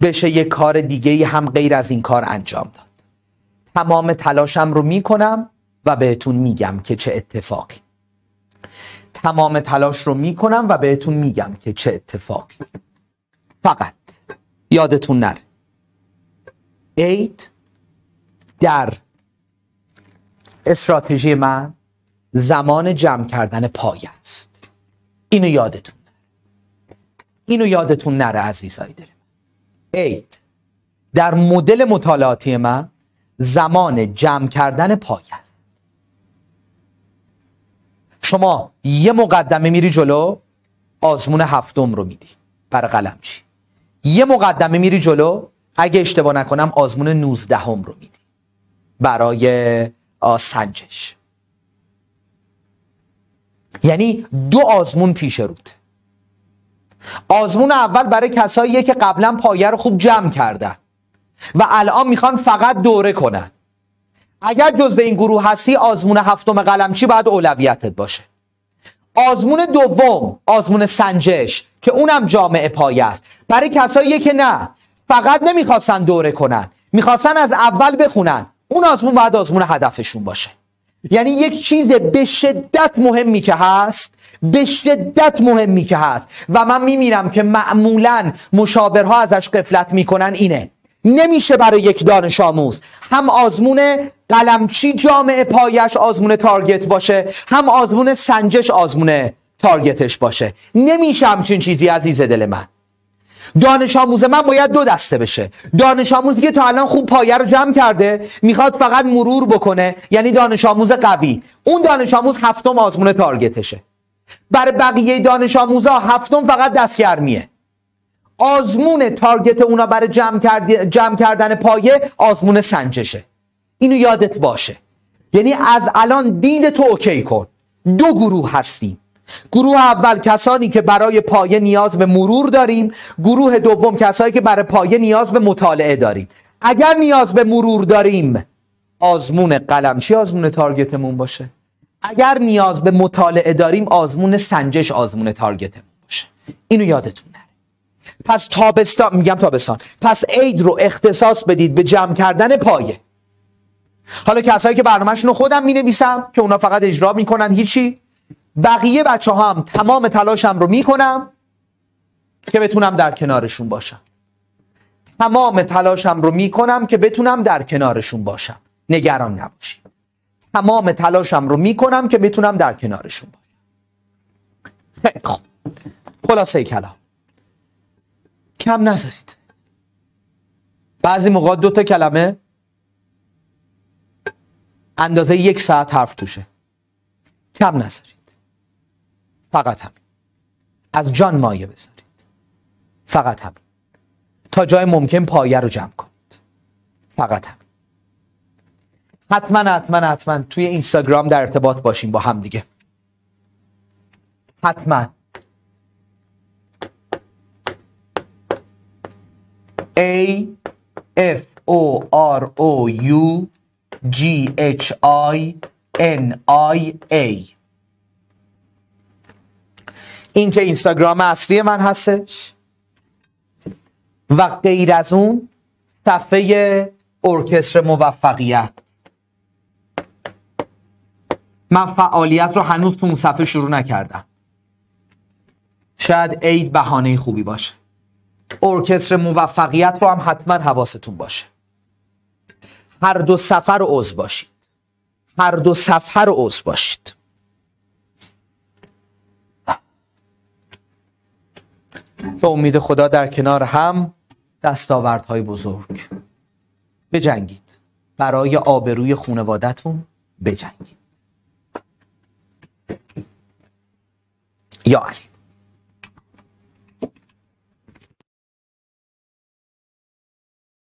بشه یه کار دیگه هم غیر از این کار انجام داد. تمام تلاشم رو می‌کنم و بهتون میگم که چه اتفاقی. تمام تلاش رو می‌کنم و بهتون میگم که چه اتفاقی. فقط یادتون نره. ایت در استراتژی من زمان جمع کردن پای است. اینو یادتون نره. اینو یادتون نره عزیزایی داره 8 در مدل مطالعاتی من زمان جمع کردن پای است. شما یه مقدمه میری جلو آزمون هفتم رو میدی. بر قلمچی. یه مقدمه میری جلو اگه اشتباه نکنم آزمون 19 رو میدی. برای سنجش. یعنی دو آزمون پیش روته آزمون اول برای کساییه که قبلا پایه رو خوب جمع کردن. و الان می‌خوان فقط دوره کنن. اگر جزو این گروه هستی آزمون هفتم قلمچی باید اولویتت باشه؟ آزمون دوم آزمون سنجش که اونم جامعه پایه است. برای کسایی که نه فقط نمی‌خواستن دوره کنن. می‌خواستن از اول بخونن. اون آزمون باید آزمون هدفشون باشه. یعنی یک چیز به شدت مهمی که هست به شدت مهمی که هست. و من میمیرم که معمولا مشاورها ازش قفلت می‌کنن اینه. نمیشه برای یک دانش آموز. هم آزمون قلمچی جامعه پایش آزمون تارگت باشه هم آزمون سنجش آزمون تارگتش باشه. نمیشه همچین چیزی عزیز دل من. دانش آموز من باید دو دسته بشه. دانش آموزی که تا الان خوب پایه رو جمع کرده می‌خواد فقط مرور بکنه یعنی دانش آموز قوی. اون دانش آموز هفتم آزمون تارگتشه. برای بقیه دانش آموزا هفتم فقط دستگرمیه. آزمون تارگت اونا برای جمع, جمع کردن پایه آزمون سنجشه. اینو یادت باشه. یعنی از الان دید تو اوکی کن. دو گروه هستیم. گروه اول کسانی که برای پایه نیاز به مرور داریم گروه دوم کسانی که برای پایه نیاز به مطالعه داریم. اگر نیاز به مرور داریم آزمون قلمچی آزمون تارگتمون باشه؟ اگر نیاز به مطالعه داریم آزمون سنجش آزمون تارگتمون باشه. اینو یادتون نره. پس تابستان میگم تابستان. پس عید رو اختصاص بدید به جمع کردن پایه. حالا کسایی که برنامهشون رو خودم می نویسم که اونا فقط اجرا می‌کنن هیچی. بقیه بچه هم تمام تلاشم رو می‌کنم که بتونم در کنارشون باشم. تمام تلاشم رو می‌کنم که بتونم در کنارشون باشم. نگران نباشید. تمام تلاشم رو می‌کنم که بتونم در کنارشون باشم. خوب. خلاصه کلام. کم نذارید. بعضی موقع دو تا کلمه اندازه یک ساعت حرف توشه. کم نذارید. فقط همین. از جان مایه بذارید. فقط همین. تا جای ممکن پایه رو جمع کنید. فقط هم حتما حتما حتما توی اینستاگرام در ارتباط باشیم با هم دیگه. حتما. A F O R O U G H I N I A. این که اینستاگرام اصلی من هستش و غیر از اون صفحه ارکستر موفقیت. من فعالیت رو هنوز تو اون صفحه شروع نکردم. شاید عید بهانه خوبی باشه. ارکستر موفقیت رو هم حتما حواستون باشه. هر دو صفحه رو عضو باشید. هر دو صفحه رو عضو باشید. به امید خدا در کنار هم دستاوردهای بزرگ. بجنگید. برای آبروی خونوادتون بجنگید. یا علی.